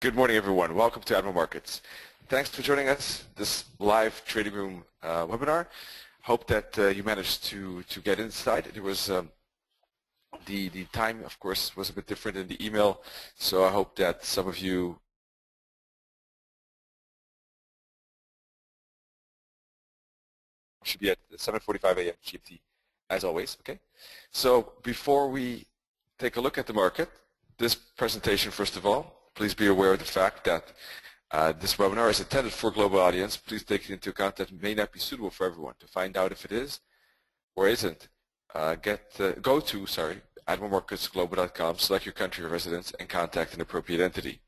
Good morning, everyone. Welcome to Admiral Markets. Thanks for joining us this live trading room uh, webinar. Hope that uh, you managed to to get inside. It was um, the the time, of course, was a bit different in the email, so I hope that some of you should be at 7:45 a.m. GMT, as always. Okay. So before we take a look at the market, this presentation, first of all, Please be aware of the fact that uh, this webinar is intended for a global audience. Please take it into account that it may not be suitable for everyone. To find out if it is or isn't, uh, get uh, go to sorry admiralmarketsglobal.com, select your country of residence, and contact an appropriate entity.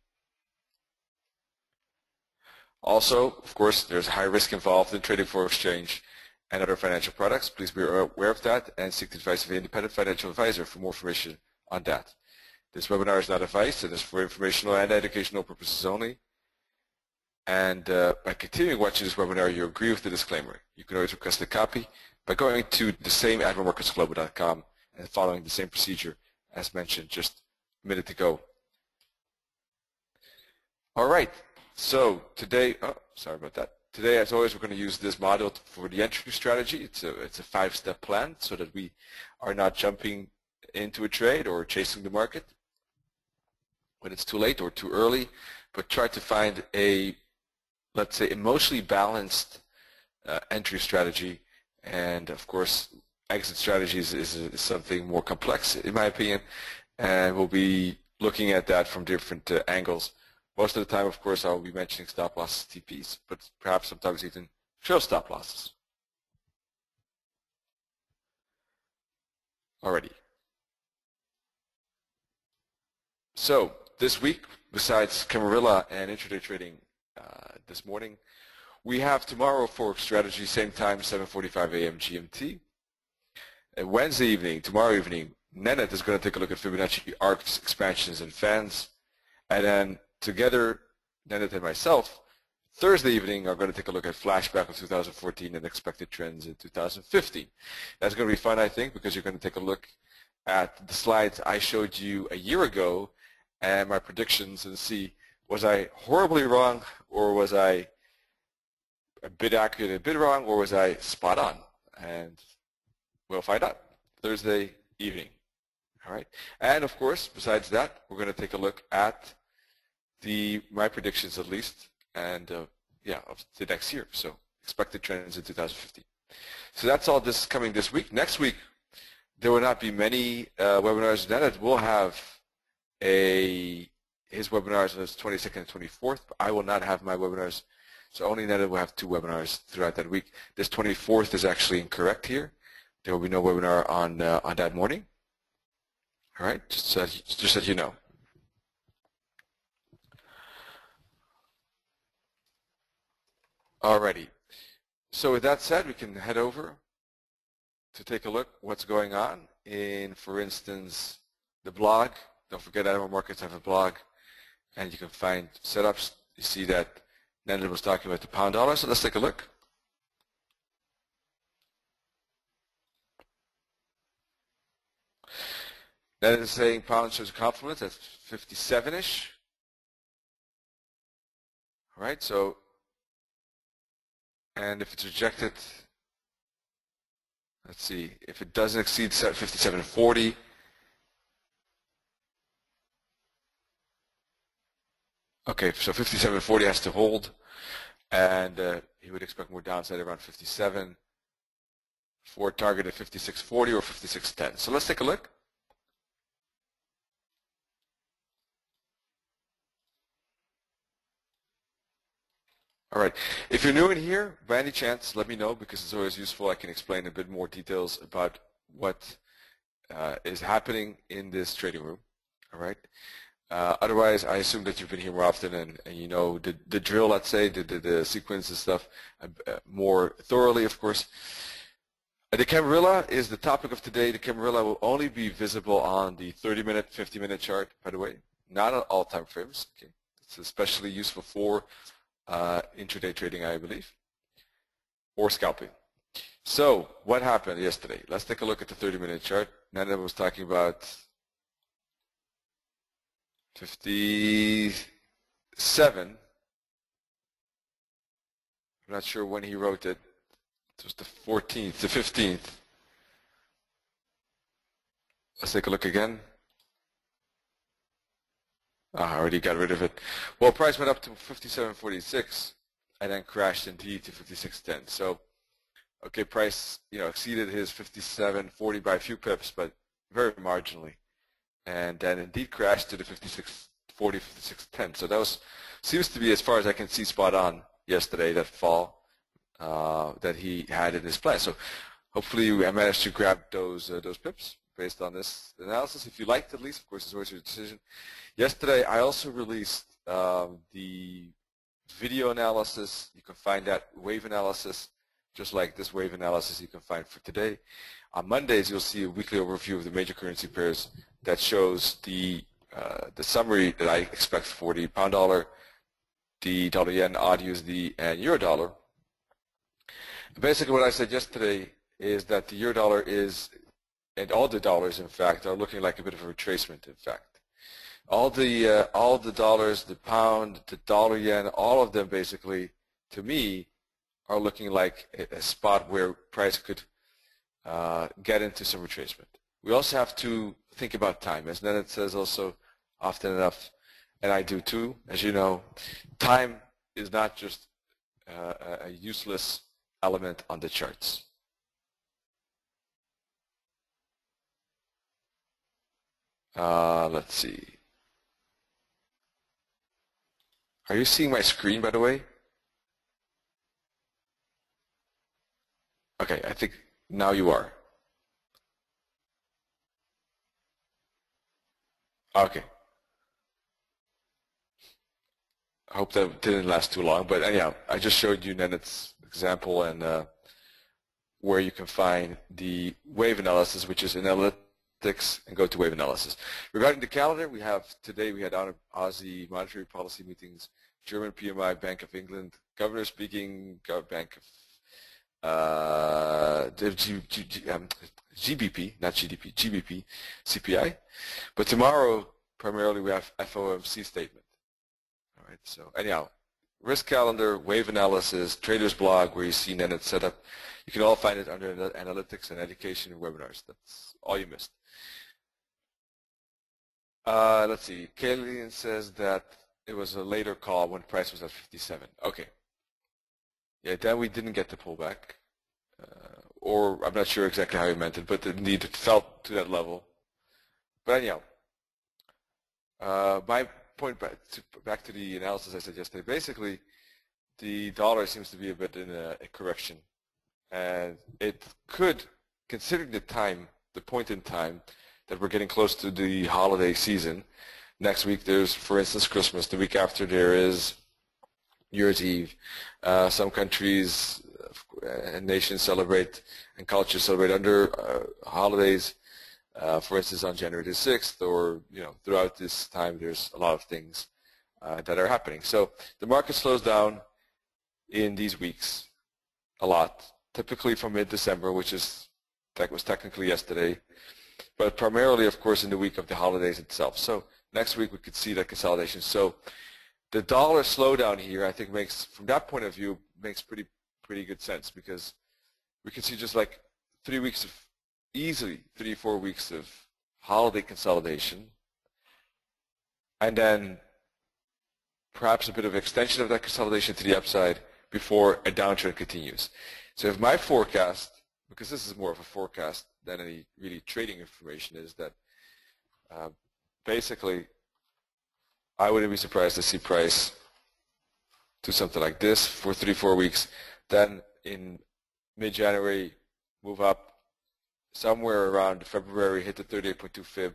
Also, of course, there's high risk involved in trading foreign exchange and other financial products. Please be aware of that and seek the advice of an independent financial advisor for more information on that. This webinar is not advice. and is for informational and educational purposes only. And uh, by continuing watching this webinar, you agree with the disclaimer. You can always request a copy by going to the same admiralmarketsglobal.com and following the same procedure as mentioned just a minute ago. All right. So today, oh, sorry about that. Today, as always, we're going to use this model for the entry strategy. It's a, it's a five-step plan so that we are not jumping into a trade or chasing the market when it's too late or too early, but try to find a, let's say, emotionally balanced uh, entry strategy. And of course, exit strategies is, is, something more complex, in my opinion, and we'll be looking at that from different uh, angles. Most of the time, of course, I'll be mentioning stop losses, TPs, but perhaps sometimes even show stop losses. Alrighty. So this week, besides Camarilla and intraday trading uh, this morning, we have tomorrow Forex strategy, same time, 7.45 a.m. GMT. And Wednesday evening, tomorrow evening, Nenad is going to take a look at Fibonacci arcs, expansions, and fans. And then together, Nenad and myself, Thursday evening are going to take a look at flashback of 2014 and expected trends in 2015. That's going to be fun, I think, because you're going to take a look at the slides I showed you a year ago and my predictions and see was I horribly wrong or was I a bit accurate and a bit wrong or was I spot on? And we'll find out Thursday evening. All right. And of course, besides that, we're going to take a look at the my predictions at least and uh, yeah, of the next year. So expected trends in 2015. So that's all this coming this week. Next week, there will not be many uh, webinars. Then it will have a his webinars on the 22nd and 24th. I will not have my webinars, so only Nenad will have two webinars throughout that week. This 24th is actually incorrect here. There will be no webinar on uh, on that morning. All right, just so, just so you know. Alrighty. So with that said, we can head over to take a look what's going on in, for instance, the blog don't forget Admiral Markets have a blog, and you can find setups. You see that Nenad was talking about the pound dollar, so let's take a look. That is saying pound shows a complement at 57-ish. All right, so, and if it's rejected, let's see, if it doesn't exceed 57.40, Okay, so 57.40 has to hold, and uh, he would expect more downside around 57 for target at 56.40 or 56.10. So let's take a look. All right. If you're new in here, by any chance, let me know because it's always useful. I can explain a bit more details about what uh, is happening in this trading room. All right. Uh, otherwise, I assume that you've been here more often and, and you know the, the drill, let's say, the, the, the sequence and stuff uh, uh more thoroughly, of course. The Camarilla is the topic of today. The Camarilla will only be visible on the 30-minute, 50-minute chart, by the way, not on all time frames. Okay, It's especially useful for intraday trading, I believe, or scalping. So what happened yesterday? Let's take a look at the 30-minute chart. Nenad was talking about 50, 57. I'm not sure when he wrote it. It was the 14th, the 15th. Let's take a look again. Ah, I already got rid of it. Well, price went up to 57.46 and then crashed indeed to 56.10. So, okay, price you know exceeded his 57.40 by a few pips, but very marginally, and then indeed crashed to the 56.40, 56.10. So that was seems to be, as far as I can see, spot on yesterday. That fall uh, that he had in his plan. So hopefully, I managed to grab those uh, those pips based on this analysis. If you liked, at least, of course, it's always your decision. Yesterday, I also released um, the video analysis. You can find that wave analysis, just like this wave analysis you can find for today. On Mondays, you'll see a weekly overview of the major currency pairs that shows the uh, the summary that I expect for the pound dollar, the dollar yen, AUD USD, and euro dollar. Basically, what I said yesterday is that the euro dollar is, and all the dollars, in fact, are looking like a bit of a retracement, in fact all the uh, all the dollars, the pound, the dollar yen, all of them basically, to me, are looking like a, a spot where price could uh, get into some retracement. We also have to think about time, as Nenad says also often enough, and I do too. As you know, time is not just uh, a useless element on the charts. Uh, let's see. Are you seeing my screen, by the way? Okay, I think now you are. Okay. I hope that didn't last too long, but anyhow, I just showed you Nenad's example and uh, where you can find the wave analysis, which is analytics, and go to wave analysis. Regarding the calendar, we have today we had Aussie monetary policy meetings German PMI, Bank of England, governor speaking, Bank of uh, G, G, um, GBP, not GDP, GBP, CPI. But tomorrow, primarily, we have FOMC statement. All right. So anyhow, risk calendar, wave analysis, traders blog, where you see Nenad setup. You can all find it under analytics and education webinars. That's all you missed. Uh, let's see. Kalian says that it was a later call when price was at 57. Okay. Yeah, then we didn't get the pullback. Uh, or I'm not sure exactly how you meant it, but indeed it fell to that level. But anyhow, uh, my point back to, back to the analysis I said yesterday, basically the dollar seems to be a bit in a, a correction. And it could, considering the time, the point in time that we're getting close to the holiday season, Next week there's, for instance, Christmas. The week after there is New Year's Eve. Uh, some countries and nations celebrate and cultures celebrate under uh, holidays. Uh, for instance, on January the 6th, or you know, throughout this time, there's a lot of things uh, that are happening. So the market slows down in these weeks a lot, typically from mid-December, which is that was technically yesterday, but primarily, of course, in the week of the holidays itself. So next week we could see that consolidation. So the dollar slowdown here, I think, makes from that point of view makes pretty pretty good sense because we can see just like three weeks of easily three four weeks of holiday consolidation, and then perhaps a bit of extension of that consolidation to the upside before a downtrend continues. So if my forecast, because this is more of a forecast than any really trading information, is that uh, basically, I wouldn't be surprised to see price do something like this for three, four weeks. Then in mid-January, move up somewhere around February, hit the 38.2 fib,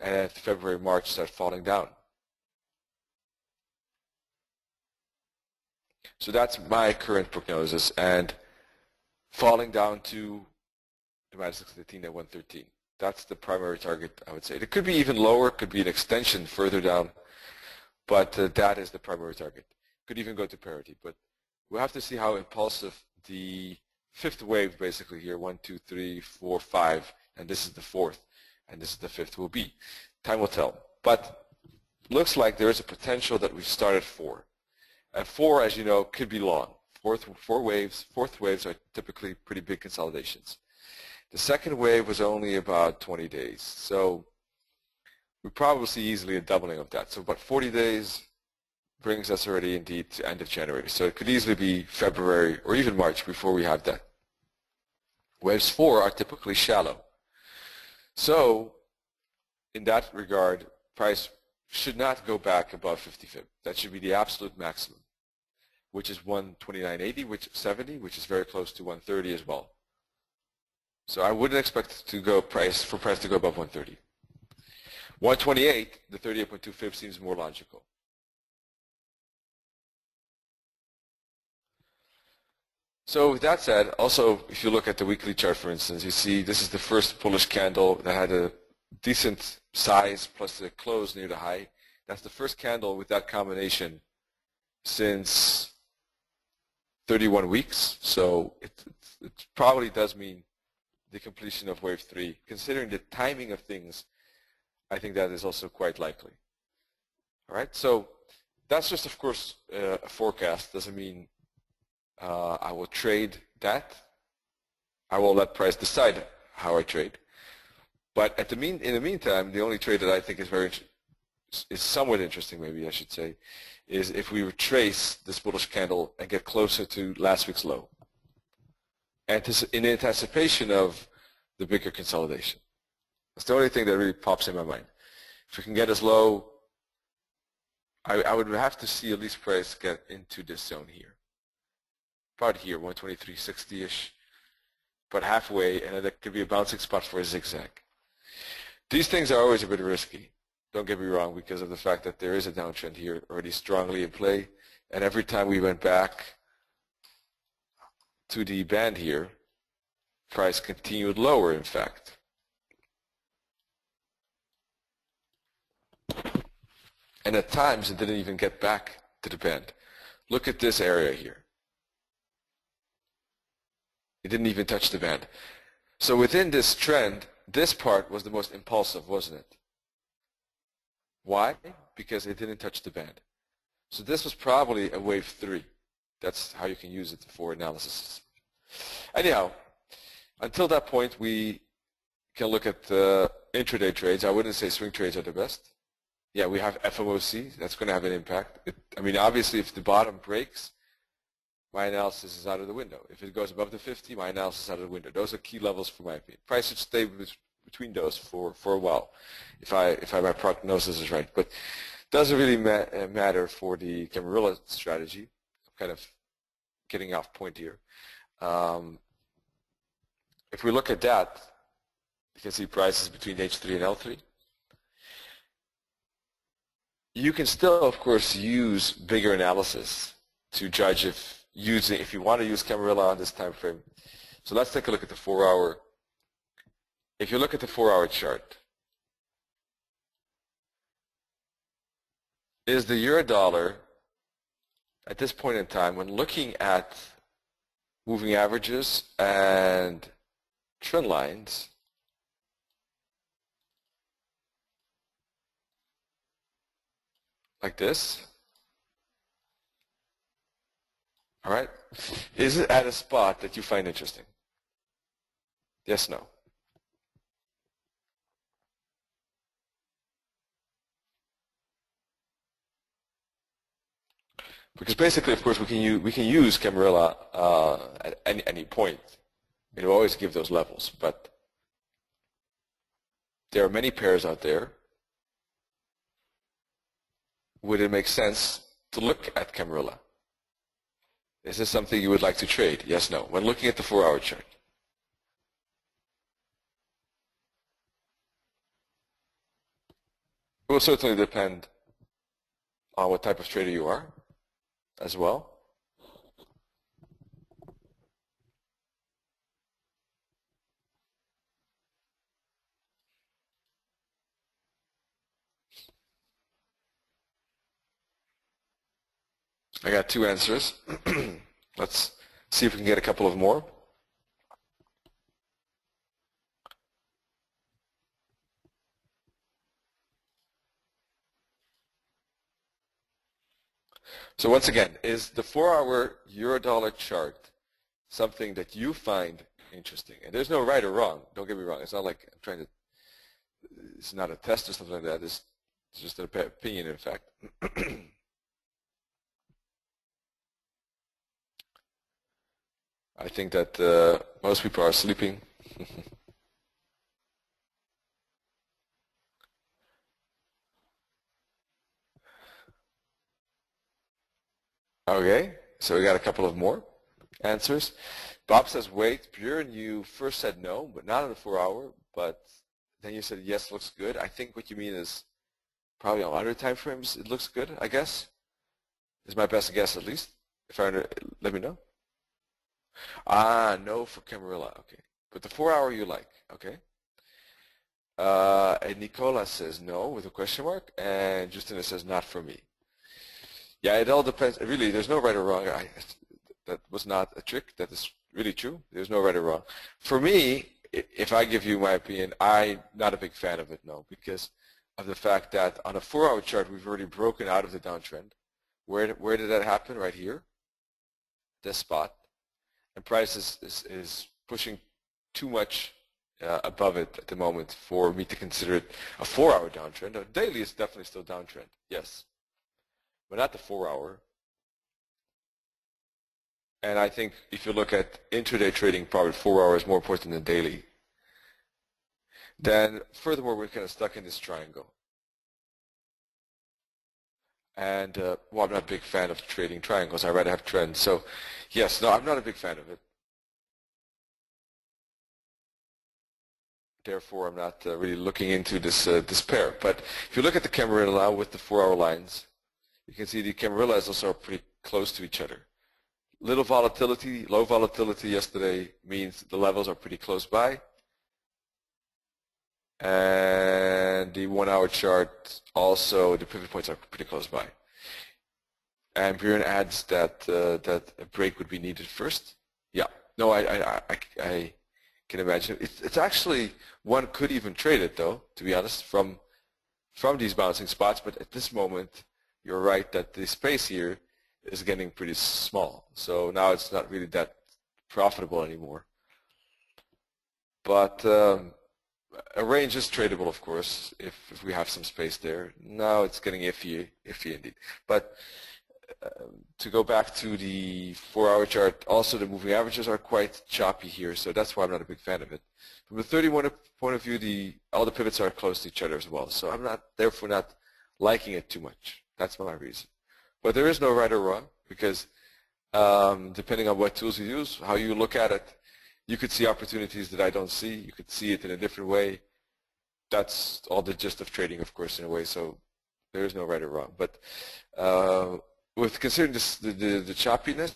and then February, March start falling down. So that's my current prognosis, and falling down to the minus 615 at 113. That's the primary target, I would say. It could be even lower, could be an extension further down, but uh, that is the primary target. Could even go to parity, but we'll have to see how impulsive the fifth wave basically here, one, two, three, four, five, and this is the fourth, and this is the fifth will be. Time will tell. But looks like there is a potential that we've started four. And four, as you know, could be long. Fourth, four waves, fourth waves are typically pretty big consolidations. The second wave was only about 20 days. So we probably see easily a doubling of that. So about 40 days brings us already indeed to end of January. So it could easily be February or even March before we have that. Waves four are typically shallow. So in that regard, price should not go back above 50 fib. That should be the absolute maximum, which is 129.80, which 70, which is very close to 130 as well. So I wouldn't expect to go price for price to go above 130. 128, the 38.2 fib seems more logical. So with that said, also if you look at the weekly chart, for instance, you see this is the first bullish candle that had a decent size plus the close near the high. That's the first candle with that combination since 31 weeks. So it, it, it probably does mean the completion of wave three. Considering the timing of things, I think that is also quite likely. All right, so that's just, of course, uh, a forecast. Doesn't mean uh, I will trade that. I will let price decide how I trade. But at the mean, in the meantime, the only trade that I think is very is somewhat interesting, maybe I should say, is if we retrace this bullish candle and get closer to last week's low, in anticipation of the bigger consolidation. That's the only thing that really pops in my mind. If we can get as low, I, I would have to see at least price get into this zone here. About here, 123.60-ish, but halfway, and that could be a bouncing spot for a zigzag. These things are always a bit risky, don't get me wrong, because of the fact that there is a downtrend here already strongly in play. And every time we went back to the band here, price continued lower, in fact. And at times it didn't even get back to the band. Look at this area here. It didn't even touch the band. So within this trend, this part was the most impulsive, wasn't it? Why? Because it didn't touch the band. So this was probably a wave three. That's how you can use it for analysis. Anyhow, until that point, we can look at the intraday trades. I wouldn't say swing trades are the best. Yeah, we have FOMC. That's going to have an impact. It, I mean, obviously, if the bottom breaks, my analysis is out of the window. If it goes above the 50, my analysis is out of the window. Those are key levels for my opinion. Price should stay between those for, for a while, if I if I, my prognosis is right. But doesn't really ma uh, matter for the Camarilla strategy. I'm kind of getting off point here. Um, if we look at that, you can see prices between H3 and L3. You can still, of course, use bigger analysis to judge if using, if you want to use Camarilla on this time frame. So let's take a look at the four hour. If you look at the four hour chart, is the euro dollar at this point in time when looking at moving averages and trend lines like this All right? Is it at a spot that you find interesting? Yes, no. Because basically, of course, we can use, we can use Camarilla uh, at any, any point. Will always give those levels, but there are many pairs out there. Would it make sense to look at Camarilla? Is this something you would like to trade? Yes, no. When looking at the four-hour chart. It will certainly depend on what type of trader you are as well. I got two answers. Let's see if we can get a couple of more. So once again, is the four-hour euro-dollar chart something that you find interesting? And there's no right or wrong. Don't get me wrong. It's not like I'm trying to. It's not a test or something like that. It's just an opinion, in fact. I think that uh, most people are sleeping. okay, so we got a couple of more answers. Bob says, wait, Björn, you first said no, but not on the four hour, but then you said yes, looks good. I think what you mean is probably on other time frames it looks good, I guess. Is my best guess at least. If I let me know. Ah, no for Camarilla. Okay. But the four hour you like. Okay. Uh, and Nicola says no with a question mark. And Justina says not for me. Yeah, it all depends. Really, there's no right or wrong. I, that was not a trick. That is really true. There's no right or wrong. For me, if I give you my opinion, I'm not a big fan of it, no, because of the fact that on a four-hour chart, we've already broken out of the downtrend. Where, where did that happen? Right here, this spot and price is, is, is pushing too much uh, above it at the moment for me to consider it a four-hour downtrend. A daily is definitely still downtrend, yes, but not the four-hour. And I think if you look at intraday trading, probably four hours more important than daily. Then furthermore, we're kind of stuck in this triangle. And uh, well, I'm not a big fan of trading triangles. I rather have trends. So yes, no, I'm not a big fan of it. Therefore, I'm not uh, really looking into this uh, this pair. But if you look at the Camarilla now with the four-hour lines, you can see the Camarillas also are pretty close to each other. Little volatility, low volatility yesterday means the levels are pretty close by and the one hour chart also the pivot points are pretty close by. And Björn adds that uh, that a break would be needed first. Yeah, no, I I, I, I can imagine. It's, it's actually one could even trade it though, to be honest, from from these bouncing spots. But at this moment, you're right that the space here is getting pretty small. So now it's not really that profitable anymore. But um, a range is tradable, of course, if, if we have some space there. Now it's getting iffy, iffy indeed. But uh, to go back to the four-hour chart, also the moving averages are quite choppy here, so that's why I'm not a big fan of it. From a 31 point of view, the all the pivots are close to each other as well, so I'm not therefore not liking it too much. That's my reason. But there is no right or wrong because um, depending on what tools you use, how you look at it, you could see opportunities that I don't see. You could see it in a different way. That's all the gist of trading, of course, in a way. So there is no right or wrong. But uh, with considering this, the, the, the choppiness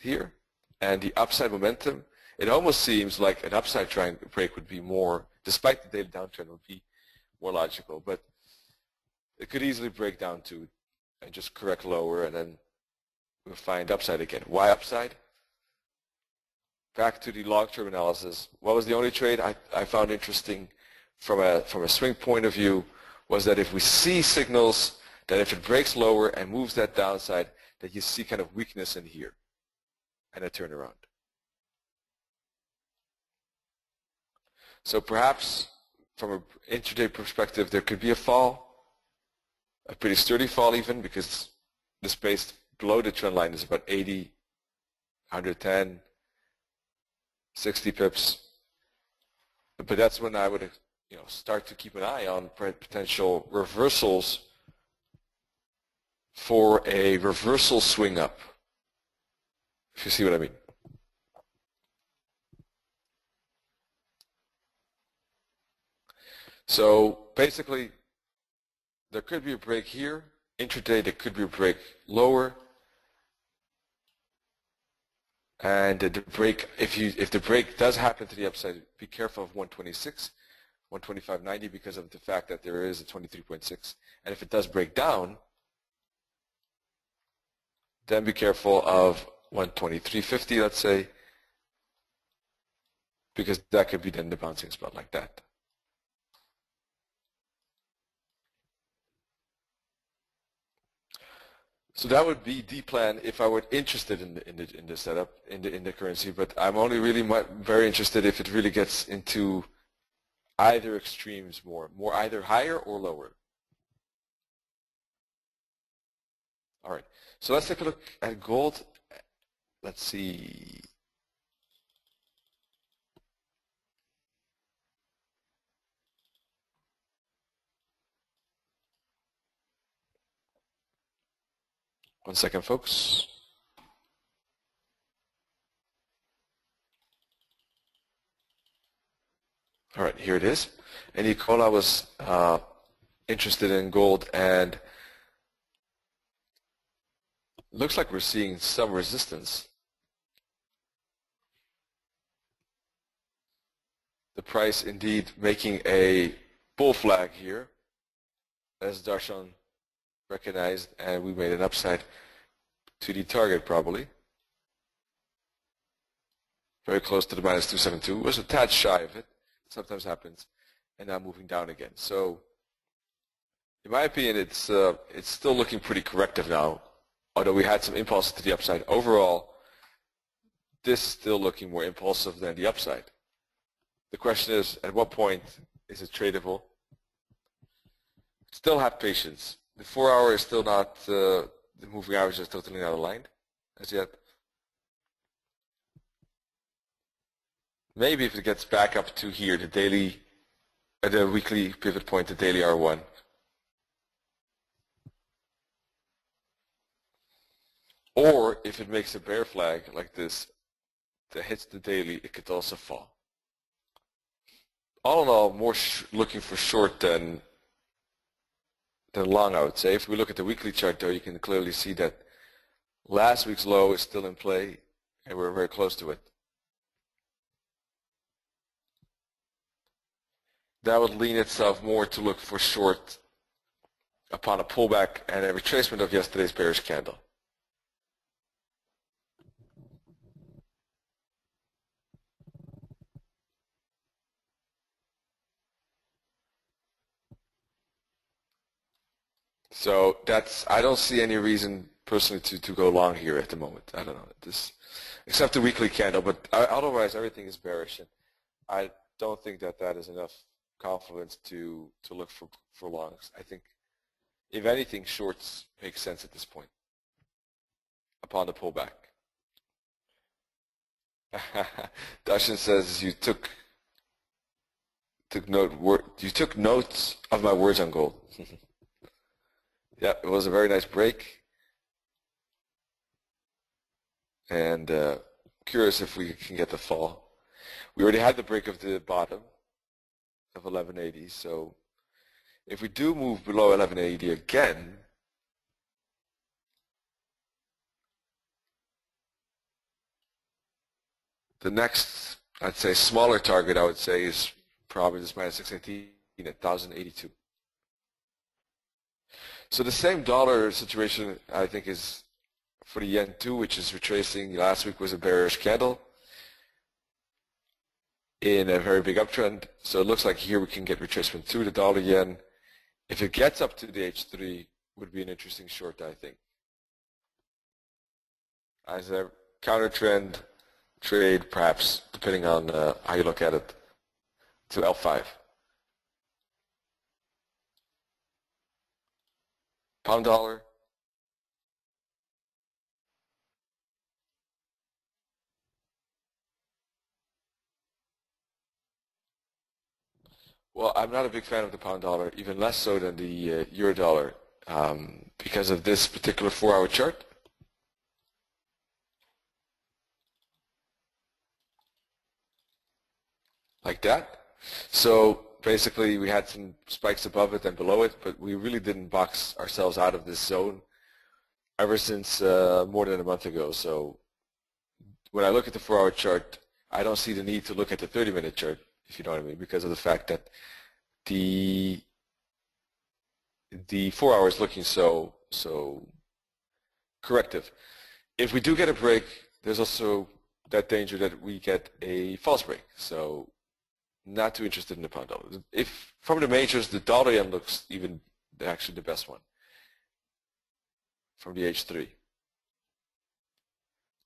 here and the upside momentum, it almost seems like an upside triangle break would be more, despite the daily downtrend, would be more logical. But it could easily break down to and just correct lower, and then we'll find upside again. Why upside? Back to the long-term analysis, what was the only trade I, I found interesting from a, from a swing point of view was that if we see signals that if it breaks lower and moves that downside, that you see kind of weakness in here and a turnaround. So perhaps from an intraday perspective, there could be a fall, a pretty sturdy fall even, because the space below the trend line is about 80, 110, 60 pips. But that's when I would you know, start to keep an eye on potential reversals for a reversal swing up, if you see what I mean. So basically, there could be a break here. Intraday, there could be a break lower. And the break, if you if the break does happen to the upside, be careful of 126, 125.90 because of the fact that there is a 23.6. And if it does break down, then be careful of 123.50, let's say, because that could be then the bouncing spot like that. So that would be the plan if I were interested in the, in the, in the setup, in the, in the currency, but I'm only really very interested if it really gets into either extremes more, more either higher or lower. All right, so let's take a look at gold. Let's see. One second, folks. All right, here it is. And Nicola was uh, interested in gold and looks like we're seeing some resistance. The price indeed making a bull flag here as Darshan recognized and we made an upside to the target probably. Very close to the minus 272. It was a tad shy of it. Sometimes happens. And now moving down again. So in my opinion, it's uh, it's still looking pretty corrective now. Although we had some impulses to the upside. Overall, this is still looking more impulsive than the upside. The question is, at what point is it tradable? Still have patience the four hour is still not, uh, the moving average is totally not aligned as yet. Maybe if it gets back up to here, the daily, at the weekly pivot point, the daily R1. Or if it makes a bear flag like this that hits the daily, it could also fall. All in all, more looking for short than than long, I would say. If we look at the weekly chart, though, you can clearly see that last week's low is still in play, and we're very close to it. That would lean itself more to look for short upon a pullback and a retracement of yesterday's bearish candle. So that's I don't see any reason personally to, to go long here at the moment. I don't know this, except the weekly candle, but I, otherwise everything is bearish, and I don't think that that is enough confidence to to look for for longs. I think if anything, shorts make sense at this point upon the pullback. Darshan says you took took note you took notes of my words on gold. yeah, it was a very nice break. And uh, curious if we can get the fall. We already had the break of the bottom of 1180, so if we do move below 1180 again, the next, I'd say, smaller target, I would say, is probably this minus 618 at 1082. So the same dollar situation, I think, is for the yen too, which is retracing. Last week was a bearish candle in a very big uptrend. So it looks like here we can get retracement to the dollar yen. If it gets up to the H3, would be an interesting short, I think. As a counter trend trade, perhaps, depending on uh, how you look at it, to L5. Pound dollar. Well, I'm not a big fan of the pound dollar, even less so than the uh, euro dollar, um, because of this particular four-hour chart. Like that. So basically we had some spikes above it and below it, but we really didn't box ourselves out of this zone ever since uh, more than a month ago. So when I look at the four-hour chart, I don't see the need to look at the 30-minute chart, if you know what I mean, because of the fact that the the four hours looking so so corrective. If we do get a break, there's also that danger that we get a false break. So not too interested in the pound dollar. If from the majors, the dollar yen looks even actually the best one. from the H3.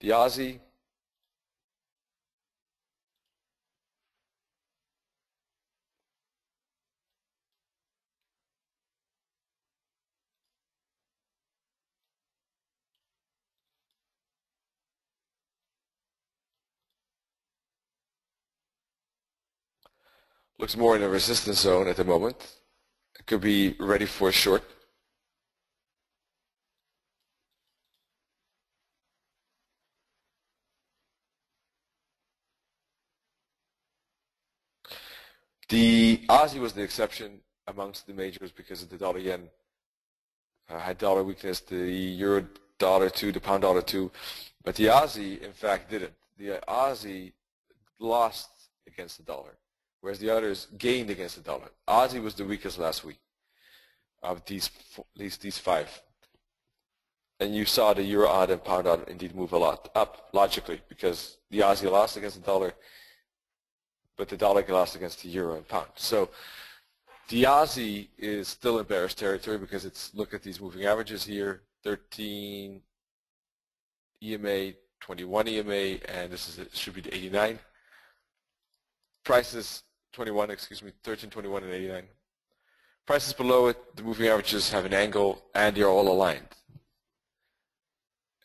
The Aussie looks more in a resistance zone at the moment. It could be ready for a short. The Aussie was the exception amongst the majors because of the dollar yen uh, had dollar weakness, the euro dollar too, the pound dollar too, but the Aussie in fact didn't. The Aussie lost against the dollar whereas the others gained against the dollar. Aussie was the weakest last week of these these these five. And you saw the euro odd and pound odd indeed move a lot up logically because the Aussie lost against the dollar, but the dollar lost against the euro and pound. So the Aussie is still in bearish territory because it's look at these moving averages here, 13 EMA, 21 EMA, and this is it should be the 89. Prices 21, excuse me, 13, 21, and 89. Prices below it, the moving averages have an angle and they're all aligned.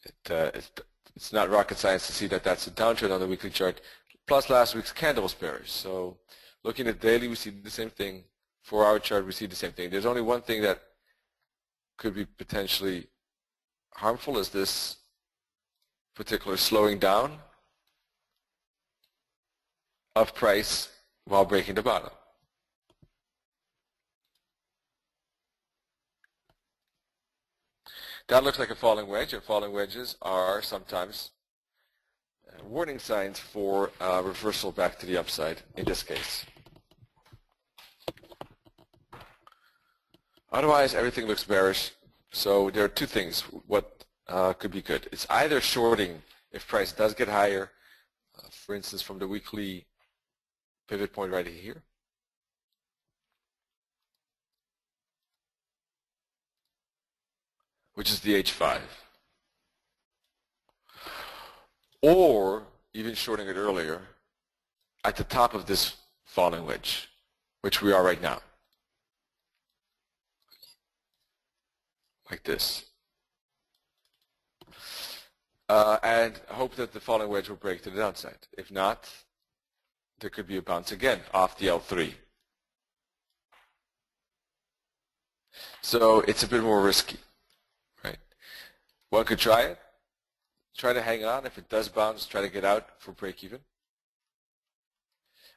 It, uh, it's, it's not rocket science to see that that's a downtrend on the weekly chart. Plus last week's candle was bearish. So looking at daily, we see the same thing. four-hour chart, we see the same thing. There's only one thing that could be potentially harmful is this particular slowing down of price while breaking the bottom. That looks like a falling wedge, and falling wedges are sometimes uh, warning signs for uh, reversal back to the upside in this case. Otherwise, everything looks bearish. So there are two things what uh, could be good. It's either shorting if price does get higher, uh, for instance, from the weekly pivot point right here. which is the H5. Or, even shorting it earlier, at the top of this falling wedge, which we are right now. Like this. Uh, and hope that the falling wedge will break to the downside. If not, there could be a bounce again off the L3. So it's a bit more risky, right? One could try it, try to hang on. If it does bounce, try to get out for break even.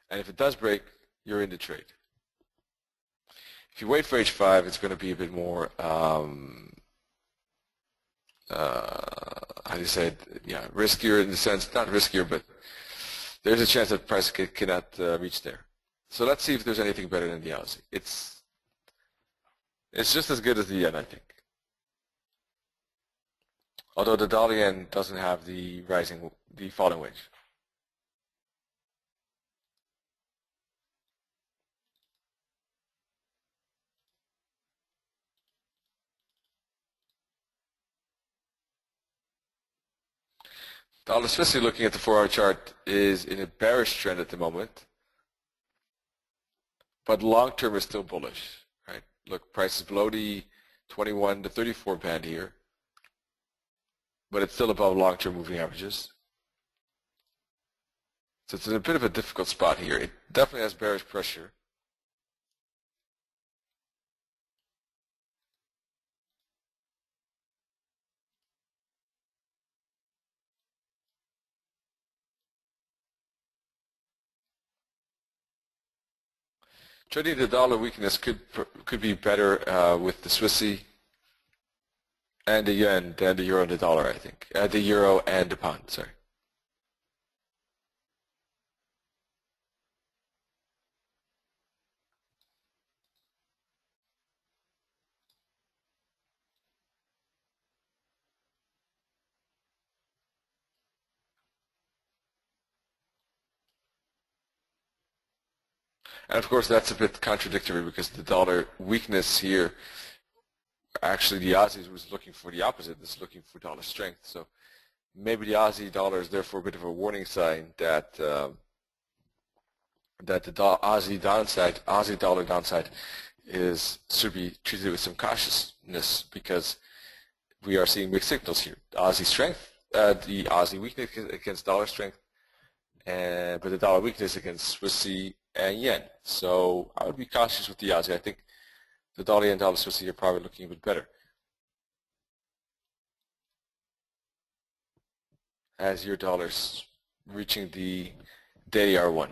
And if it does break, you're in the trade. If you wait for H5, it's going to be a bit more, um, uh, how do you say it? Yeah, riskier in the sense, not riskier, but there's a chance that price cannot uh, reach there. So let's see if there's anything better than the Aussie. It's it's just as good as the yen, I think. Although the dollar yen doesn't have the rising, the falling wedge. Dollar especially looking at the four-hour chart, is in a bearish trend at the moment, but long-term is still bullish. Right? Look, price is below the 21 to 34 band here, but it's still above long-term moving averages. So it's in a bit of a difficult spot here. It definitely has bearish pressure. Trading the dollar weakness could could be better uh, with the Swissy and the yen than the euro and the dollar, I think. Uh, the euro and the pound, sorry. And of course, that's a bit contradictory because the dollar weakness here actually the Aussie was looking for the opposite. It's looking for dollar strength. So maybe the Aussie dollar is therefore a bit of a warning sign that um, that the Aussie downside, Aussie dollar downside, is should be treated with some cautiousness because we are seeing mixed signals here. Aussie strength, uh, the Aussie weakness against dollar strength, and but the dollar weakness against Swissy and yen. So I would be cautious with the Aussie. I think the dollar and dollar Swissy are probably looking a bit better. As your dollars reaching the daily R1.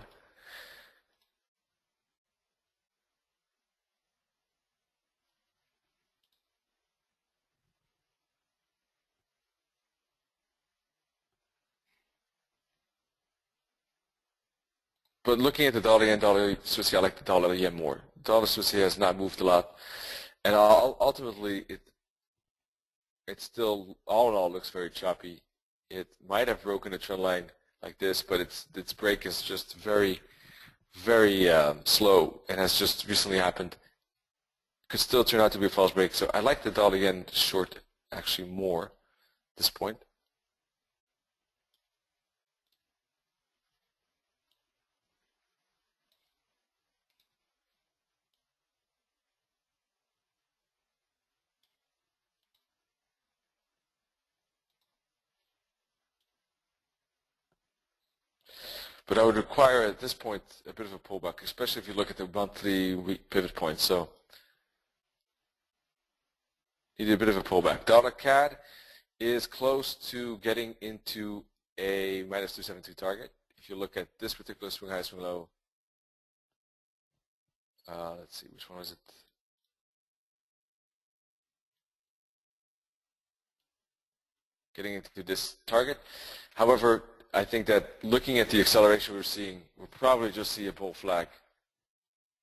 But looking at the dollar yen, dollar Swiss, I like the dollar yen more. Dollar Swiss has not moved a lot, and ultimately it it still all in all looks very choppy. It might have broken a trend line like this, but its its break is just very very um, slow and has just recently happened. Could still turn out to be a false break. So I like the dollar yen short actually more at this point. But I would require at this point a bit of a pullback, especially if you look at the monthly week pivot point. So you need a bit of a pullback. Dollar CAD is close to getting into a minus 272 target. If you look at this particular swing high, swing low, uh, let's see, which one was it? Getting into this target. However, I think that looking at the acceleration we're seeing, we'll probably just see a bull flag.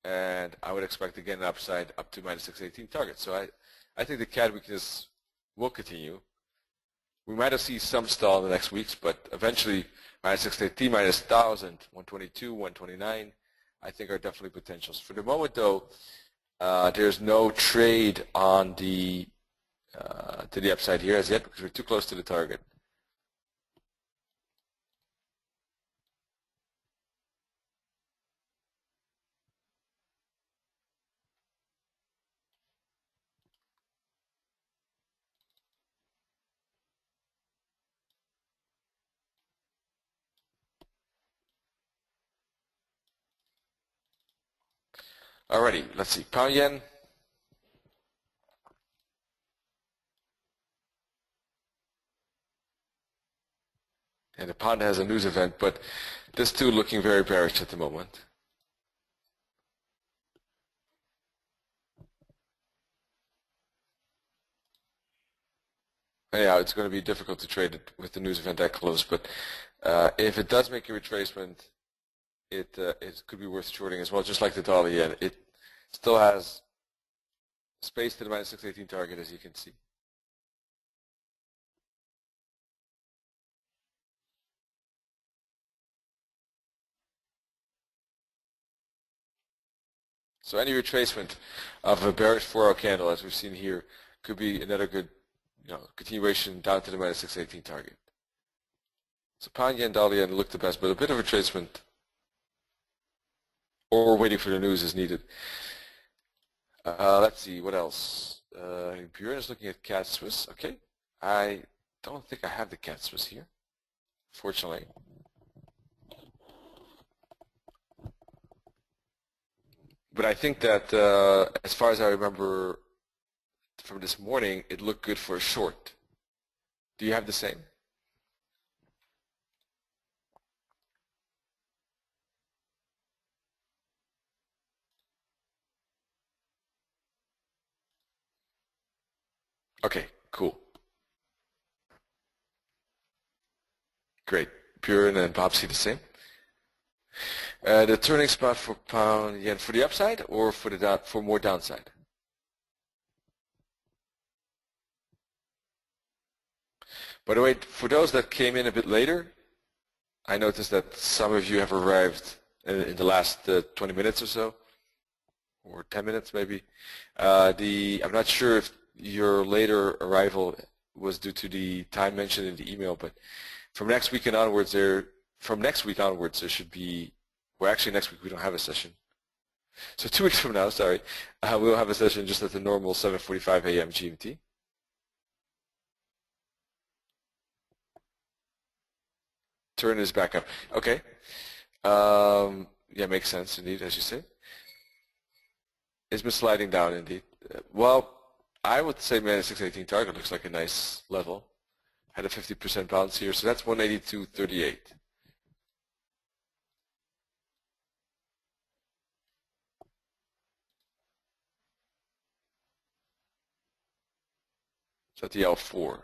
And I would expect again an upside up to minus 618 target. So I, I think the CAD weakness will continue. We might have seen some stall in the next weeks, but eventually minus 618, minus 1,000, 122, 129, I think are definitely potentials. For the moment, though, uh, there's no trade on the uh, to the upside here as yet because we're too close to the target. Alrighty, let's see. Pound yen. And the pound has a news event, but this too looking very bearish at the moment. Yeah, it's going to be difficult to trade it with the news event that close, but uh, if it does make a retracement, it uh, it could be worth shorting as well, just like the dollar yen. It still has space to the minus 618 target, as you can see. So any retracement of a bearish 4-hour candle, as we've seen here, could be another good you know, continuation down to the minus 618 target. So pound yen, dollar yen look the best, but a bit of retracement or waiting for the news is needed. Uh, let's see, what else? Uh, Bjorn is looking at CAD Swiss. Okay, I don't think I have the CAD Swiss here, fortunately. But I think that uh, as far as I remember from this morning, it looked good for a short. Do you have the same? Okay, cool. Great. Pure and see the same. Uh, the turning spot for pound yen for the upside or for the for more downside? By the way, for those that came in a bit later, I noticed that some of you have arrived in, in the last uh, 20 minutes or so, or 10 minutes maybe. Uh, the I'm not sure if your later arrival was due to the time mentioned in the email, but from next week and onwards, there from next week onwards, there should be. Well, actually, next week we don't have a session. So two weeks from now, sorry, uh, we'll have a session just at the normal 7:45 a.m. GMT. Turn is back up. Okay. Um, yeah, makes sense indeed, as you say. It's been sliding down indeed. Uh, well, I would say man 618 target looks like a nice level. Had a 50% bounce here, so that's 182.38. So at the L4.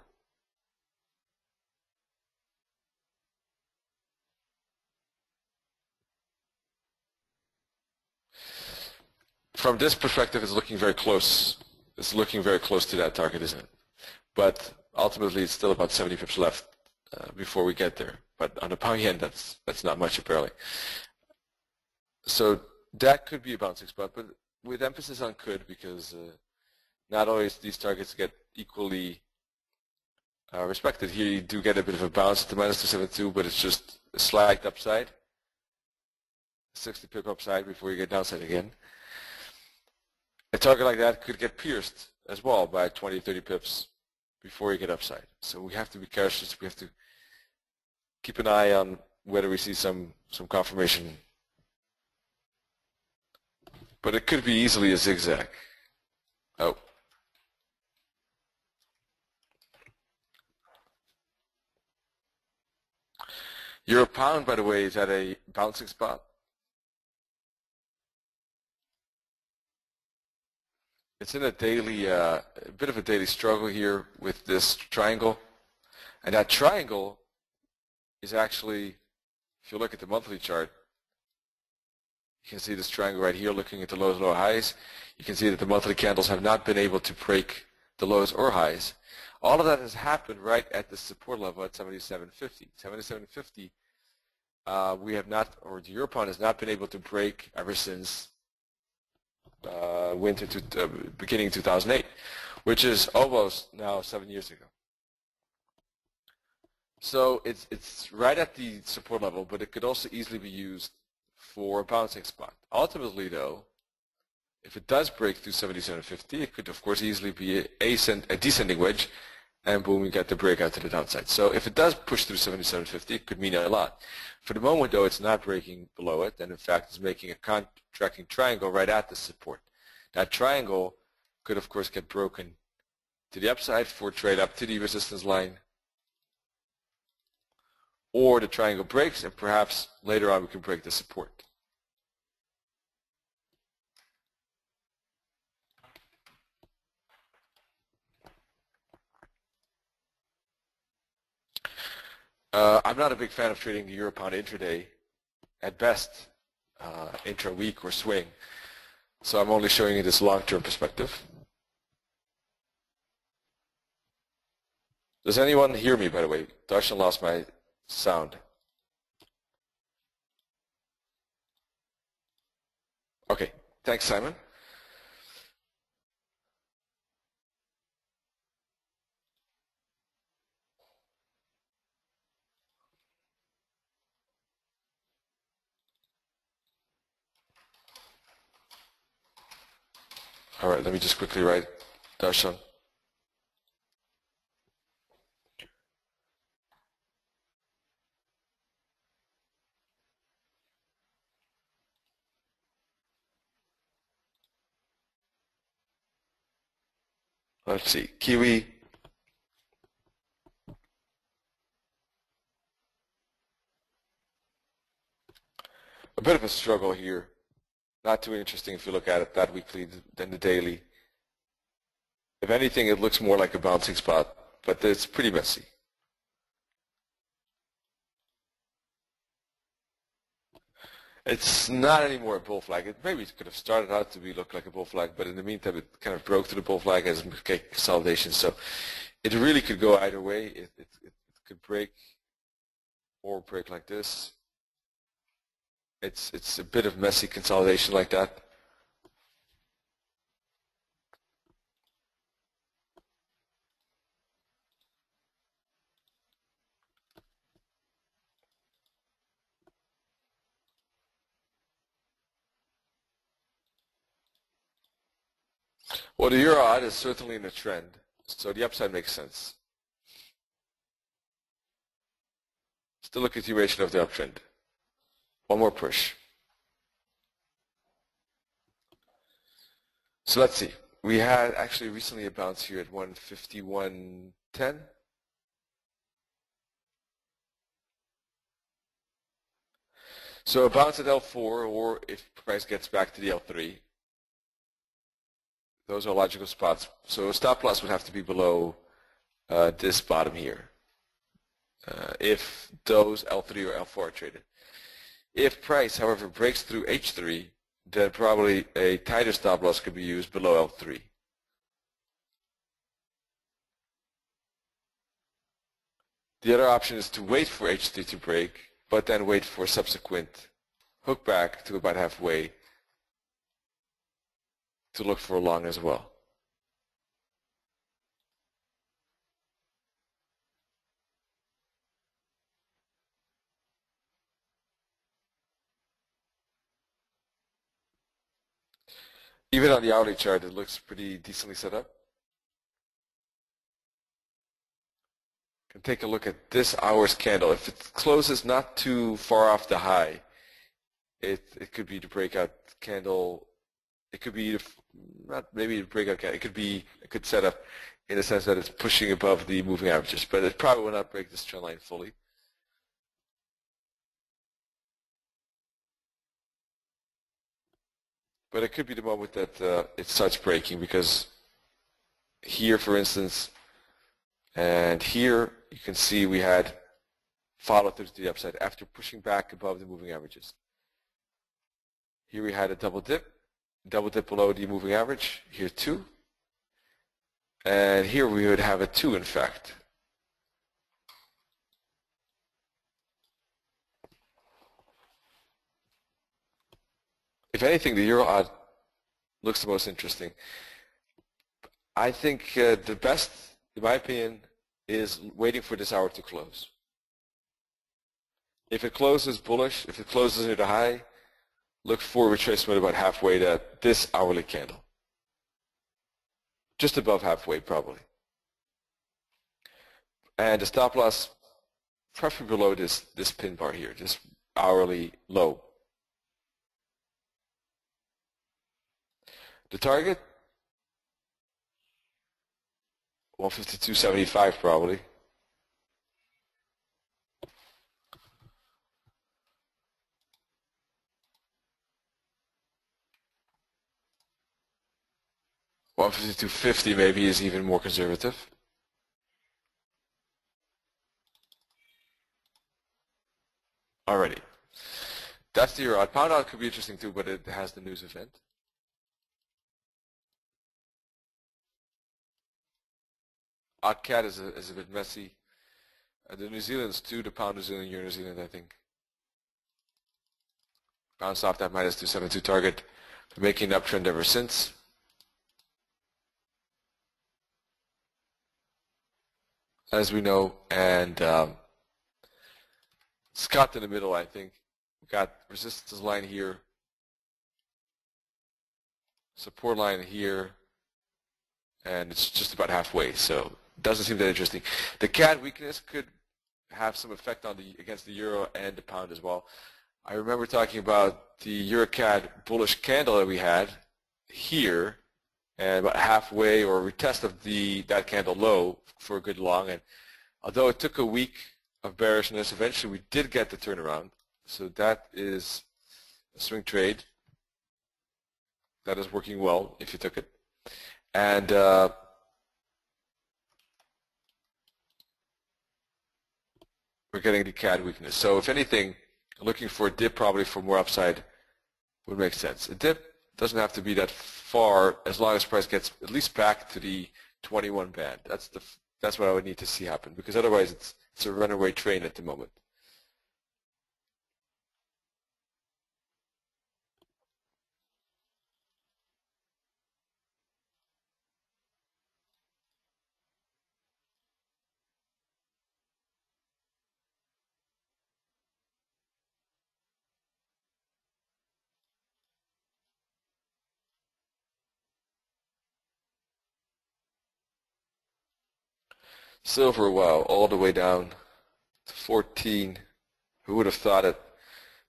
From this perspective, it's looking very close. It's looking very close to that target, isn't it? But ultimately, it's still about 70 pips left uh, before we get there. But on the pound yen, that's that's not much apparently. So that could be a bouncing spot, but with emphasis on could because uh, not always these targets get equally uh, respected. Here you do get a bit of a bounce at the minus 272, but it's just a slight upside, 60 pip upside before you get downside again. A target like that could get pierced as well by 20, 30 pips before you get upside. So we have to be cautious. We have to keep an eye on whether we see some, some confirmation. But it could be easily a zigzag. Oh. Euro pound, by the way, is at a bouncing spot. It's in a daily, uh, a bit of a daily struggle here with this triangle. And that triangle is actually, if you look at the monthly chart, you can see this triangle right here looking at the lows, low highs. You can see that the monthly candles have not been able to break the lows or highs. All of that has happened right at the support level at 77.50. 77.50, uh, we have not, or the Europound has not been able to break ever since uh, winter to uh, beginning 2008, which is almost now seven years ago. So it's it's right at the support level, but it could also easily be used for a bouncing spot. Ultimately, though, if it does break through 77.50, it could of course easily be a, a descending wedge, and boom, we get the breakout to the downside. So if it does push through 77.50, it could mean a lot. For the moment, though, it's not breaking below it, and in fact, it's making a contracting triangle right at the support. That triangle could, of course, get broken to the upside for trade up to the resistance line, or the triangle breaks, and perhaps later on we can break the support. Uh, I'm not a big fan of trading the euro pound intraday. At best, uh, intra-week or swing. So I'm only showing you this long-term perspective. Does anyone hear me, by the way? Darshan lost my sound. Okay, thanks, Simon. All right, let me just quickly write Darshan. Let's see, Kiwi. A bit of a struggle here. Not too interesting if you look at it that weekly than the daily. If anything, it looks more like a bouncing spot, but it's pretty messy. It's not anymore a bull flag. It maybe it could have started out to be look like a bull flag, but in the meantime, it kind of broke to the bull flag as consolidation. So it really could go either way. It, it, it could break or break like this it's it's a bit of messy consolidation like that. Well, the euro odd is certainly in a trend, so the upside makes sense. Still a continuation of the uptrend. One more push. So let's see. We had actually recently a bounce here at 151.10. So a bounce at L4 or if price gets back to the L3, those are logical spots. So a stop loss would have to be below uh, this bottom here uh, if those L3 or L4 are traded. If price, however, breaks through H3, then probably a tighter stop loss could be used below L3. The other option is to wait for H3 to break, but then wait for subsequent hook back to about halfway to look for a long as well. Even on the hourly chart, it looks pretty decently set up. Can take a look at this hour's candle. If it closes not too far off the high, it it could be the breakout candle. It could be not maybe the breakout candle. It could be it could set up in the sense that it's pushing above the moving averages, but it probably will not break this trend line fully. But it could be the moment that uh, it starts breaking because here, for instance, and here you can see we had follow through to the upside after pushing back above the moving averages. Here we had a double dip, double dip below the moving average, here two. And here we would have a two in fact. If anything, the euro odd looks the most interesting. I think uh, the best, in my opinion, is waiting for this hour to close. If it closes bullish, if it closes at a high, look for retracement about halfway to this hourly candle. Just above halfway, probably. And the stop loss, preferably below this, this pin bar here, this hourly low. The target? 152.75 probably. One fifty two fifty maybe is even more conservative. Alrighty. That's the euro. Pound out could be interesting too, but it has the news event. CAD is a, is a bit messy. Uh, the New Zealand's too, the pound New Zealand, New Zealand, I think. Bounced off that minus 272 target, making an uptrend ever since. As we know, and um, Scott in the middle, I think. We got resistance line here, support line here, and it's just about halfway. So doesn't seem that interesting. The CAD weakness could have some effect on the against the euro and the pound as well. I remember talking about the EuroCAD bullish candle that we had here, and about halfway or retest of the that candle low for a good long. And although it took a week of bearishness, eventually we did get the turnaround. So that is a swing trade. That is working well if you took it. And uh, we're getting the CAD weakness. So if anything, looking for a dip probably for more upside would make sense. A dip doesn't have to be that far as long as price gets at least back to the 21 band. That's the that's what I would need to see happen because otherwise it's it's a runaway train at the moment. Silver, wow, all the way down to 14. Who would have thought it?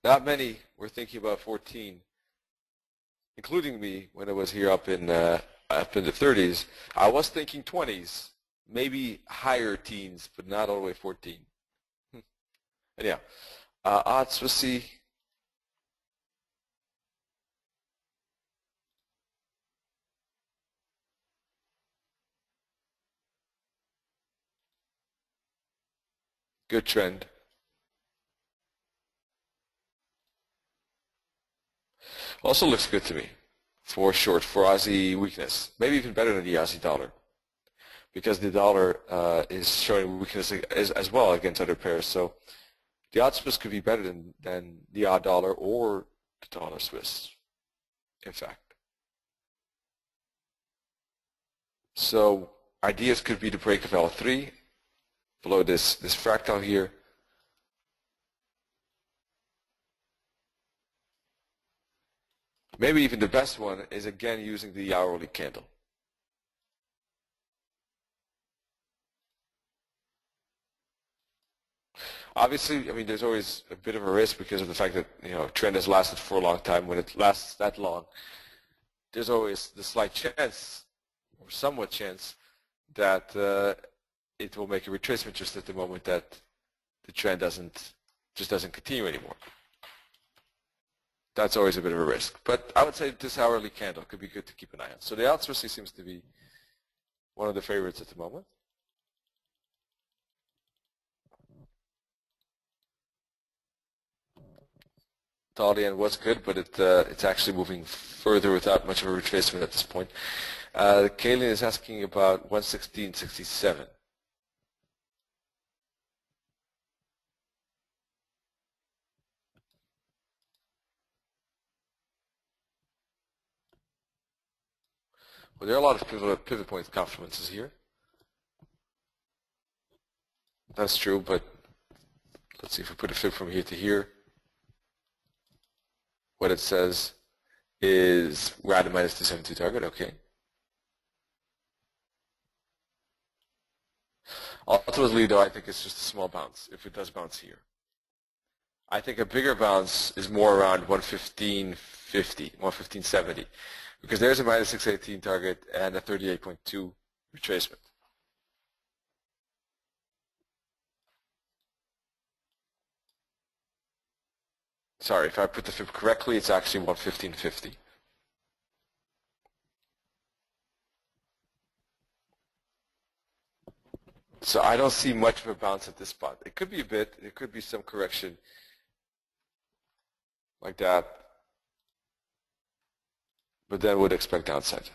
Not many were thinking about 14, including me when I was here up in uh, up in the 30s. I was thinking 20s, maybe higher teens, but not all the way 14. Anyhow, uh, odds, let's see. Good trend. Also looks good to me for short, for Aussie weakness. Maybe even better than the Aussie dollar because the dollar uh, is showing weakness as, as, well against other pairs. So the odd Swiss could be better than, than the odd dollar or the dollar Swiss, in fact. So ideas could be the break of L3 below this, this fractal here. Maybe even the best one is again using the hourly candle. Obviously, I mean, there's always a bit of a risk because of the fact that, you know, trend has lasted for a long time. When it lasts that long, there's always the slight chance, or somewhat chance, that uh, it will make a retracement just at the moment that the trend doesn't just doesn't continue anymore. That's always a bit of a risk. But I would say this hourly candle could be good to keep an eye on. So the outsourcing seems to be one of the favorites at the moment. Dalian was good, but it, uh, it's actually moving further without much of a retracement at this point. Uh, Kaylin is asking about 116.67. Well, there are a lot of pivot, point confluences here. That's true, but let's see if we put a fib from here to here. What it says is minus 272 target, okay. Ultimately, though, I think it's just a small bounce, if it does bounce here. I think a bigger bounce is more around 115.50, 115.70 because there's a minus 618 target and a 38.2 retracement. Sorry, if I put the fib correctly, it's actually 115.50. So I don't see much of a bounce at this spot. It could be a bit. It could be some correction like that but then would expect downside.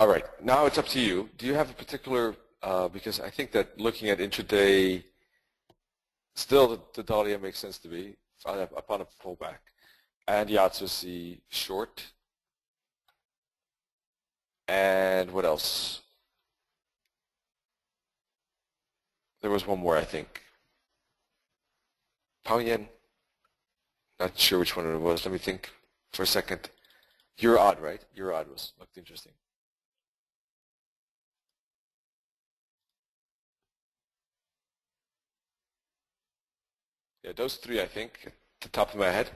All right, now it's up to you. Do you have a particular, uh, because I think that looking at intraday, still the, the Dahlia makes sense to me upon a pullback. And you also see short and what else? There was one more, I think. Pao Not sure which one it was. Let me think for a second. You're odd, right? You're odd was looked interesting. Yeah, those three, I think, at the top of my head.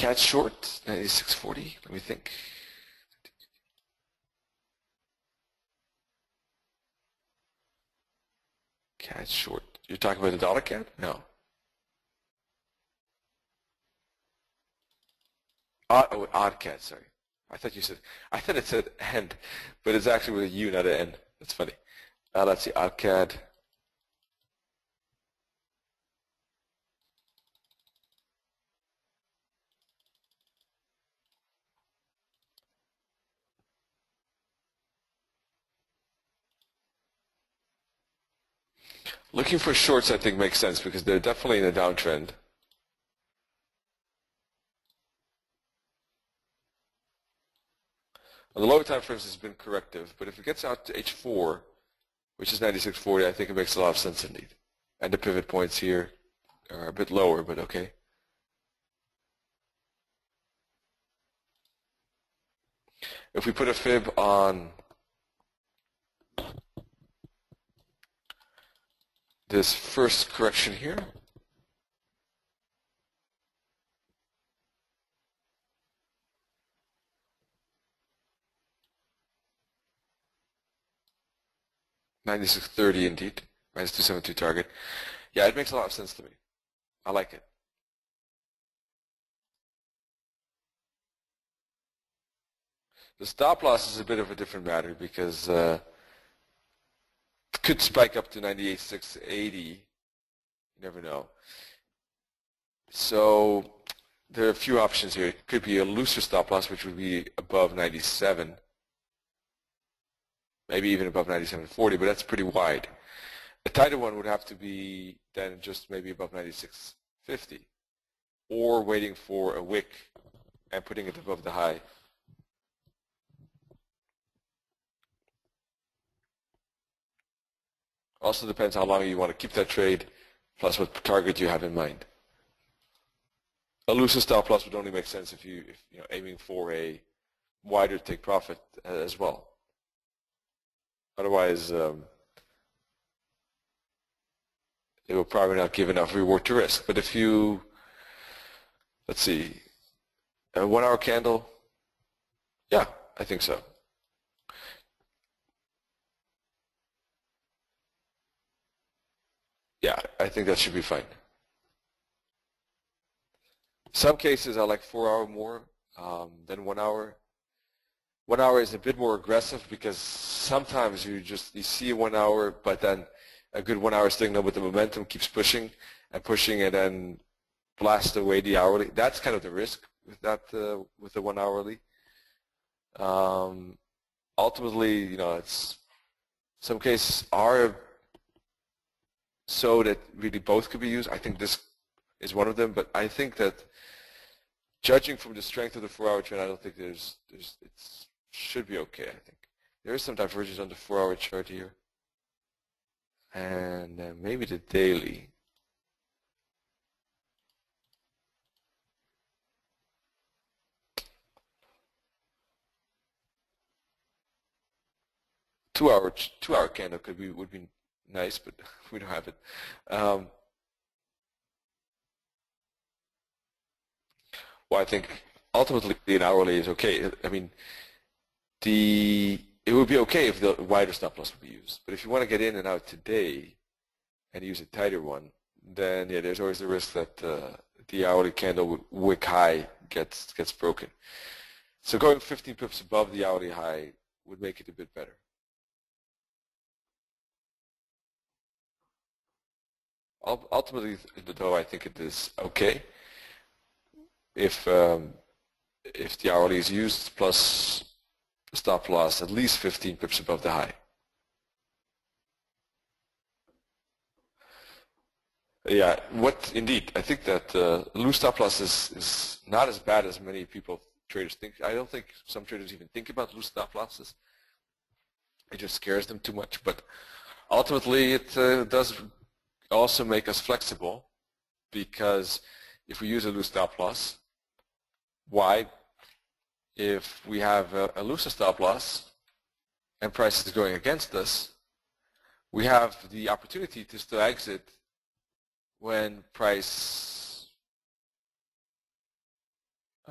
CAD short, 9640, let me think. CAD short. You're talking about the dollar cat? No. Odd, oh, odd CAD, sorry. I thought you said, I thought it said end, but it's actually with a U, not an N. That's funny. Uh, let's see, odd CAD. Looking for shorts, I think, makes sense because they're definitely in a downtrend. On the lower time frames, it's been corrective, but if it gets out to H4, which is 96.40, I think it makes a lot of sense indeed. And the pivot points here are a bit lower, but okay. If we put a fib on this first correction here, Ninety-six thirty indeed, minus two seven two target. Yeah, it makes a lot of sense to me. I like it. The stop loss is a bit of a different matter because uh, could spike up to 98,680. You never know. So there are a few options here. It could be a looser stop loss, which would be above 97, maybe even above 97.40, but that's pretty wide. A tighter one would have to be then just maybe above 96.50, or waiting for a wick and putting it above the high. Also depends how long you want to keep that trade, plus what target you have in mind. A looser stop loss would only make sense if you, if, you know, aiming for a wider take profit as well. Otherwise, um, it will probably not give enough reward to risk. But if you, let's see, a one-hour candle, yeah, I think so. Yeah, I think that should be fine. Some cases I like four hour more um, than one hour. One hour is a bit more aggressive because sometimes you just you see one hour, but then a good one hour signal with the momentum keeps pushing and pushing and then blast away the hourly. That's kind of the risk with that uh, with the one hourly. Um, ultimately, you know, it's some cases are so that really both could be used. I think this is one of them, but I think that judging from the strength of the four-hour trend, I don't think there's, there's it should be okay, I think. There is some divergence on the four-hour chart here. And uh, maybe the daily. Two hour two hour candle could be would be nice, but we don't have it. Um, well, I think ultimately an hourly is okay. I mean, the it would be okay if the wider stop loss would be used. But if you want to get in and out today and use a tighter one, then yeah, there's always the risk that uh, the hourly candle wick high gets gets broken. So going 15 pips above the hourly high would make it a bit better. Ultimately, though, I think it is okay if um, if the hourly is used plus stop loss at least 15 pips above the high. Yeah, what indeed? I think that uh, loose stop loss is, is not as bad as many people traders think. I don't think some traders even think about loose stop losses. It just scares them too much. But ultimately, it uh, does also make us flexible because if we use a loose stop loss, why? If we have a, a looser stop loss and price is going against us, we have the opportunity to still exit when price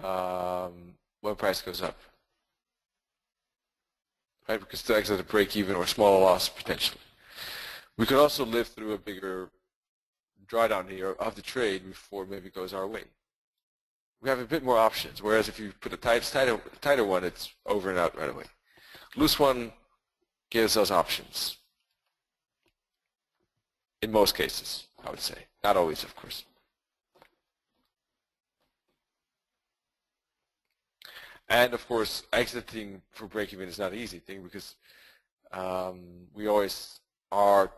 um, when price goes up. Right? We can still exit a break even or smaller loss potentially. We could also live through a bigger drawdown here of the trade before maybe it goes our way. We have a bit more options, whereas if you put a tight, tighter, tighter one, it's over and out right away. Loose one gives us options. In most cases, I would say. Not always, of course. And of course, exiting for break-even is not an easy thing because um, we always are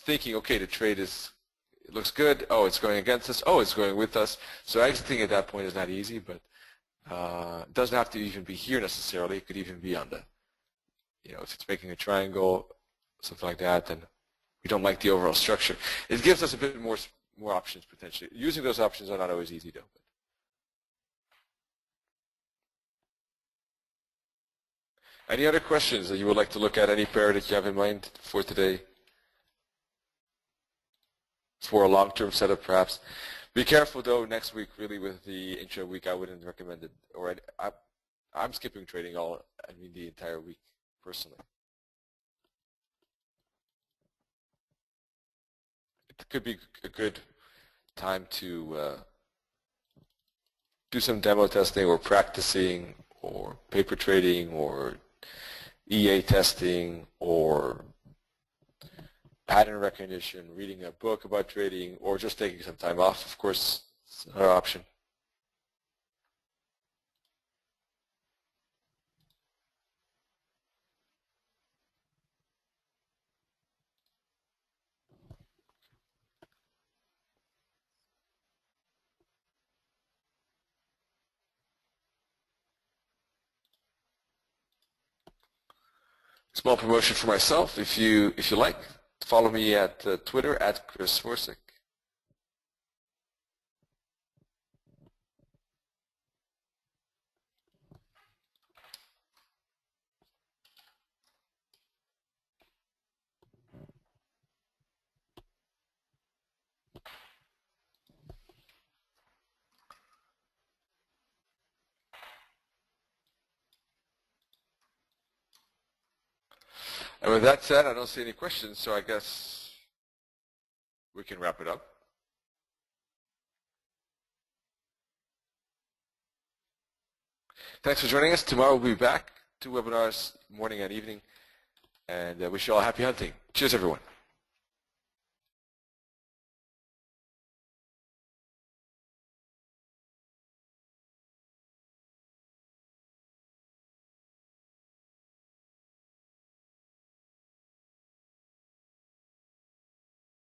thinking, okay, the trade is it looks good. Oh, it's going against us. Oh, it's going with us. So exiting at that point is not easy, but Uh, it doesn't have to even be here necessarily. It could even be on the, you know, if it's making a triangle, something like that, then we don't like the overall structure. It gives us a bit more more options potentially. Using those options are not always easy though. Any other questions that you would like to look at? Any pair that you have in mind for today? For a long-term setup, perhaps. Be careful though next week really with the intro week. I wouldn't recommend it. Or I, I'm skipping trading all. I mean the entire week personally. It could be a good time to uh, do some demo testing or practicing or paper trading or EA testing or pattern recognition, reading a book about trading, or just taking some time off, of course, it's another option. Small promotion for myself, if you if you like. Follow me at uh, Twitter at Chris Svorcik. And with that said, I don't see any questions, so I guess we can wrap it up. Thanks for joining us. Tomorrow we'll be back, two webinars, morning and evening, and uh, wish you all happy hunting. Cheers, everyone.